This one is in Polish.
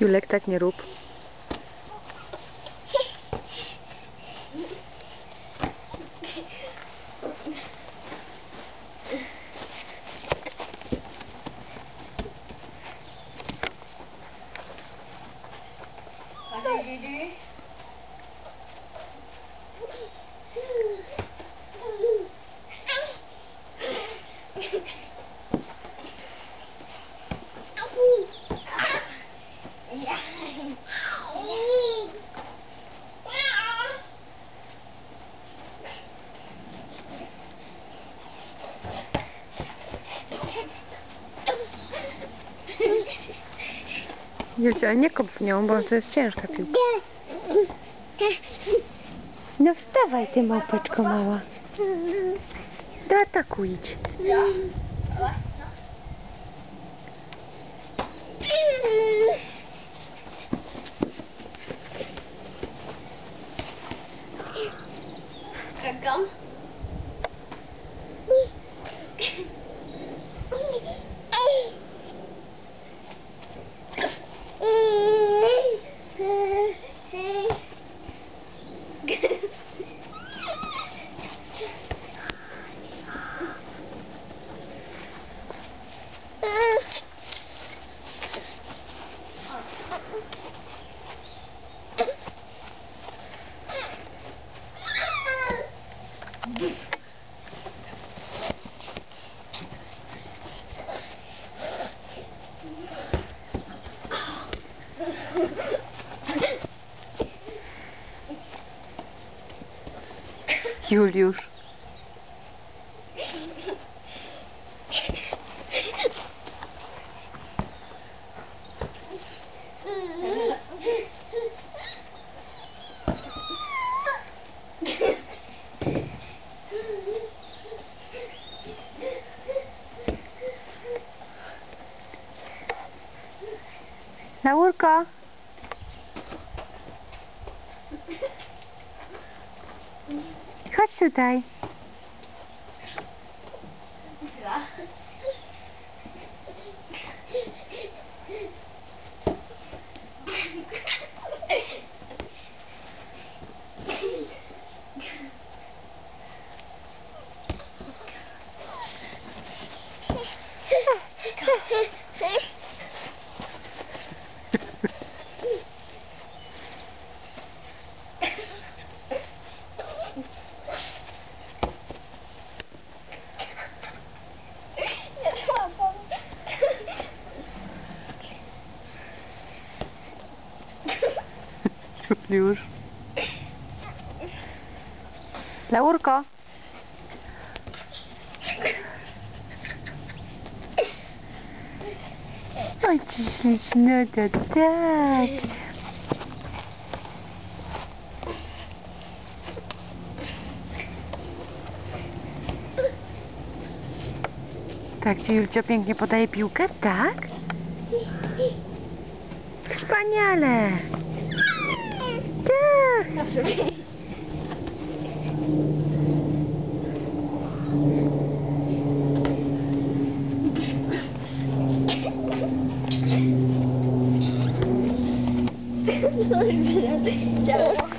Julek, tak nie rób. Julcia, nie kop w nią, bo to jest ciężka piłka. No wstawaj ty małpeczko mała. Do ataku idź. Юлюш. Наурка. Mm-hmm. Chodź tutaj. Juliusz. Laurko. Oj, ty ślicznota, tak. Tak ci Julcia pięknie podaje piłkę? Tak? Wspaniale! Sir! After me. Don't